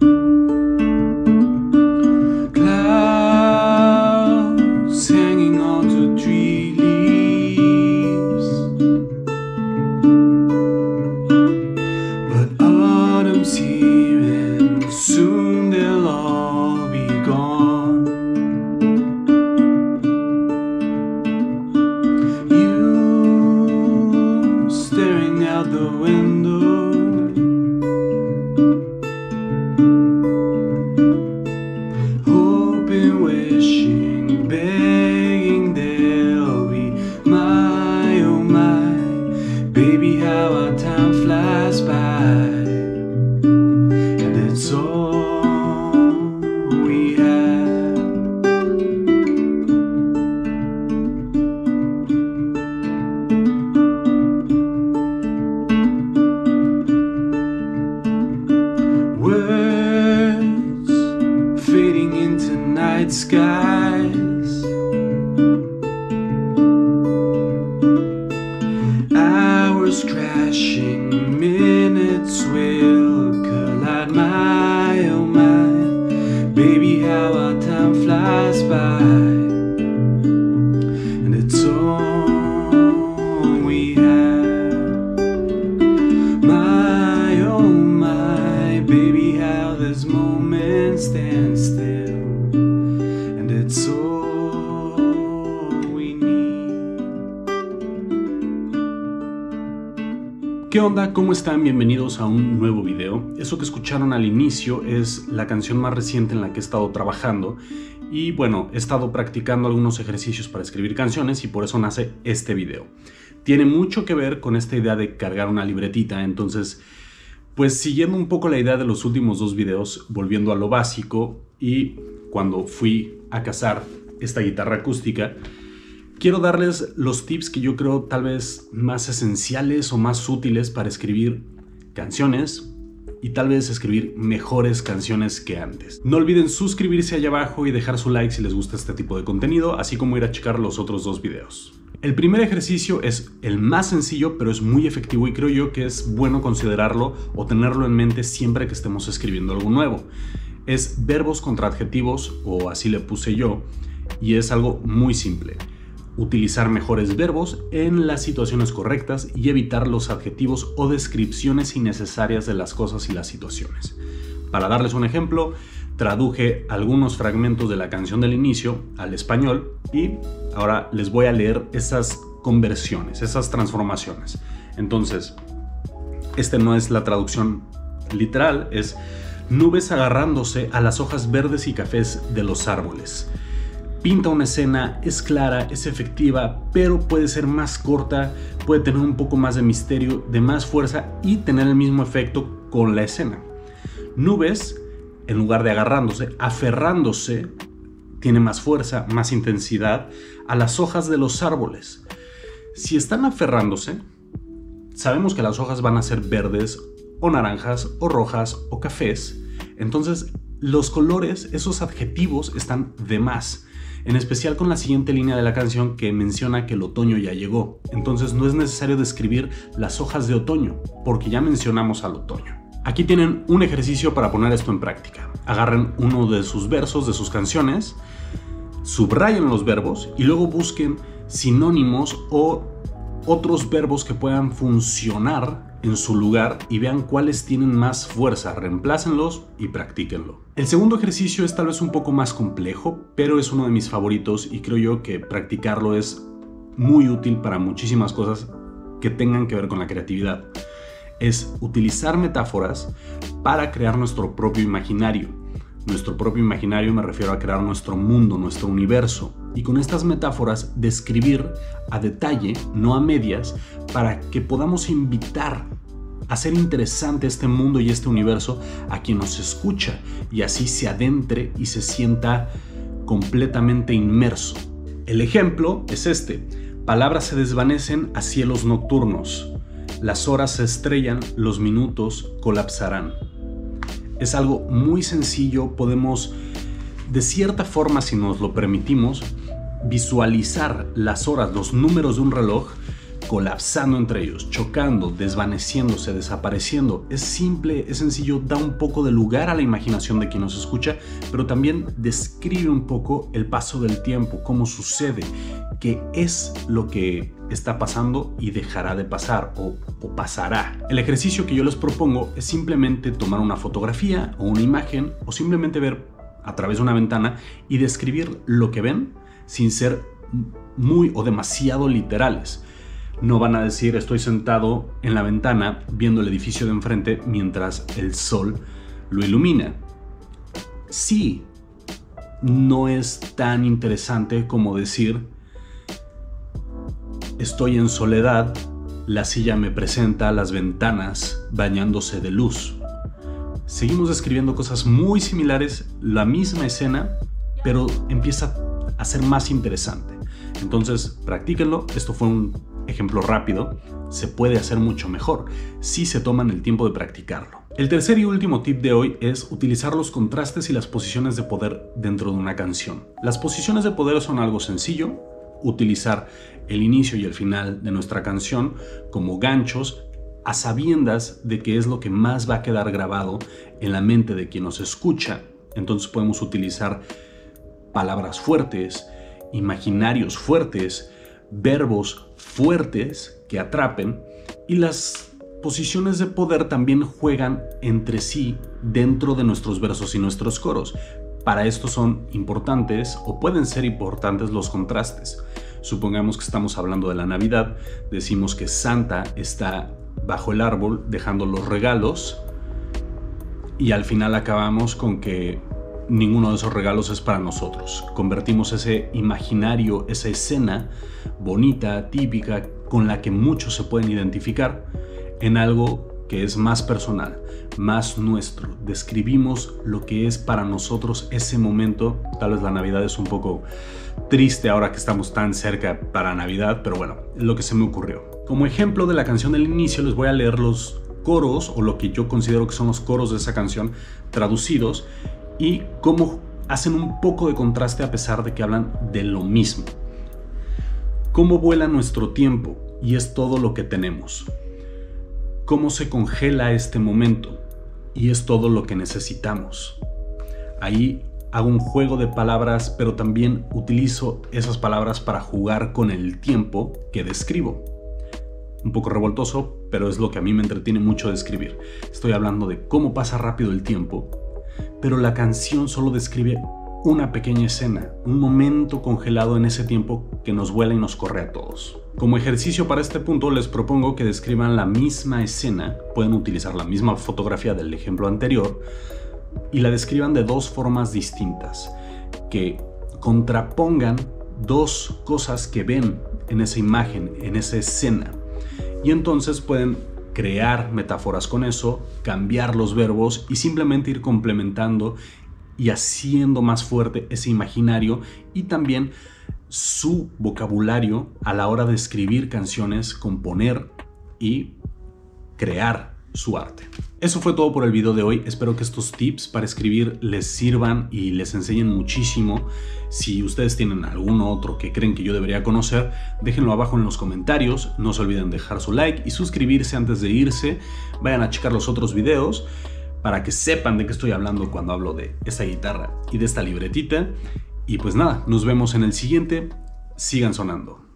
you crashing, onda? ¿Cómo están? Bienvenidos a un nuevo video. Eso que escucharon al inicio es la canción más reciente en la que he estado trabajando y bueno, he estado practicando algunos ejercicios para escribir canciones y por eso nace este video. Tiene mucho que ver con esta idea de cargar una libretita, entonces pues siguiendo un poco la idea de los últimos dos videos, volviendo a lo básico y cuando fui a cazar esta guitarra acústica, quiero darles los tips que yo creo tal vez más esenciales o más útiles para escribir canciones y tal vez escribir mejores canciones que antes. No olviden suscribirse allá abajo y dejar su like si les gusta este tipo de contenido, así como ir a checar los otros dos videos. El primer ejercicio es el más sencillo, pero es muy efectivo y creo yo que es bueno considerarlo o tenerlo en mente siempre que estemos escribiendo algo nuevo. Es verbos contra adjetivos, o así le puse yo, y es algo muy simple. Utilizar mejores verbos en las situaciones correctas y evitar los adjetivos o descripciones innecesarias de las cosas y las situaciones. Para darles un ejemplo, traduje algunos fragmentos de la canción del inicio al español y ahora les voy a leer esas conversiones, esas transformaciones. Entonces, este no es la traducción literal, es nubes agarrándose a las hojas verdes y cafés de los árboles. Pinta una escena, es clara, es efectiva, pero puede ser más corta, puede tener un poco más de misterio, de más fuerza y tener el mismo efecto con la escena. Nubes, en lugar de agarrándose, aferrándose, tiene más fuerza, más intensidad a las hojas de los árboles. Si están aferrándose, sabemos que las hojas van a ser verdes o naranjas o rojas o cafés. Entonces, los colores, esos adjetivos están de más. En especial con la siguiente línea de la canción que menciona que el otoño ya llegó. Entonces no es necesario describir las hojas de otoño, porque ya mencionamos al otoño. Aquí tienen un ejercicio para poner esto en práctica. Agarren uno de sus versos de sus canciones, subrayen los verbos y luego busquen sinónimos o otros verbos que puedan funcionar en su lugar y vean cuáles tienen más fuerza, reemplácenlos y practíquenlo. El segundo ejercicio es tal vez un poco más complejo, pero es uno de mis favoritos y creo yo que practicarlo es muy útil para muchísimas cosas que tengan que ver con la creatividad. Es utilizar metáforas para crear nuestro propio imaginario. Nuestro propio imaginario me refiero a crear nuestro mundo, nuestro universo. Y con estas metáforas describir a detalle, no a medias, para que podamos invitar hacer interesante este mundo y este universo a quien nos escucha y así se adentre y se sienta completamente inmerso. El ejemplo es este. Palabras se desvanecen a cielos nocturnos. Las horas se estrellan, los minutos colapsarán. Es algo muy sencillo, podemos de cierta forma, si nos lo permitimos, visualizar las horas, los números de un reloj, colapsando entre ellos, chocando, desvaneciéndose, desapareciendo. Es simple, es sencillo, da un poco de lugar a la imaginación de quien nos escucha, pero también describe un poco el paso del tiempo, cómo sucede, qué es lo que está pasando y dejará de pasar o, o, pasará. El ejercicio que yo les propongo es simplemente tomar una fotografía o una imagen o simplemente ver a través de una ventana y describir lo que ven sin ser muy o demasiado literales. No van a decir estoy sentado en la ventana viendo el edificio de enfrente mientras el sol lo ilumina. Sí, no es tan interesante como decir estoy en soledad, la silla me presenta las ventanas bañándose de luz. Seguimos describiendo cosas muy similares, la misma escena, pero empieza a ser más interesante. Entonces, practíquenlo. Esto fue un ejemplo rápido, se puede hacer mucho mejor si se toman el tiempo de practicarlo. El tercer y último tip de hoy es utilizar los contrastes y las posiciones de poder dentro de una canción. Las posiciones de poder son algo sencillo, utilizar el inicio y el final de nuestra canción como ganchos a sabiendas de que es lo que más va a quedar grabado en la mente de quien nos escucha. Entonces podemos utilizar palabras fuertes, imaginarios fuertes, verbos fuertes que atrapen y las posiciones de poder también juegan entre sí dentro de nuestros versos y nuestros coros. Para esto son importantes o pueden ser importantes los contrastes. Supongamos que estamos hablando de la Navidad, decimos que Santa está bajo el árbol dejando los regalos y al final acabamos con que ninguno de esos regalos es para nosotros. Convertimos ese imaginario, esa escena bonita, típica, con la que muchos se pueden identificar, en algo que es más personal, más nuestro. Describimos lo que es para nosotros ese momento. Tal vez la Navidad es un poco triste ahora que estamos tan cerca para Navidad, pero bueno, es lo que se me ocurrió. Como ejemplo de la canción del inicio les voy a leer los coros o lo que yo considero que son los coros de esa canción traducidos y cómo hacen un poco de contraste a pesar de que hablan de lo mismo. Cómo vuela nuestro tiempo y es todo lo que tenemos. Cómo se congela este momento y es todo lo que necesitamos. Ahí hago un juego de palabras, pero también utilizo esas palabras para jugar con el tiempo que describo. Un poco revoltoso, pero es lo que a mí me entretiene mucho describir. Estoy hablando de cómo pasa rápido el tiempo pero la canción solo describe una pequeña escena, un momento congelado en ese tiempo que nos vuela y nos corre a todos. Como ejercicio para este punto les propongo que describan la misma escena, pueden utilizar la misma fotografía del ejemplo anterior y la describan de dos formas distintas, que contrapongan dos cosas que ven en esa imagen, en esa escena. Y entonces pueden crear metáforas con eso, cambiar los verbos y simplemente ir complementando y haciendo más fuerte ese imaginario y también su vocabulario a la hora de escribir canciones, componer y crear su arte. Eso fue todo por el video de hoy. Espero que estos tips para escribir les sirvan y les enseñen muchísimo. Si ustedes tienen algún otro que creen que yo debería conocer, déjenlo abajo en los comentarios. No se olviden dejar su like y suscribirse antes de irse. Vayan a checar los otros videos para que sepan de qué estoy hablando cuando hablo de esta guitarra y de esta libretita. Y pues nada, nos vemos en el siguiente. Sigan sonando.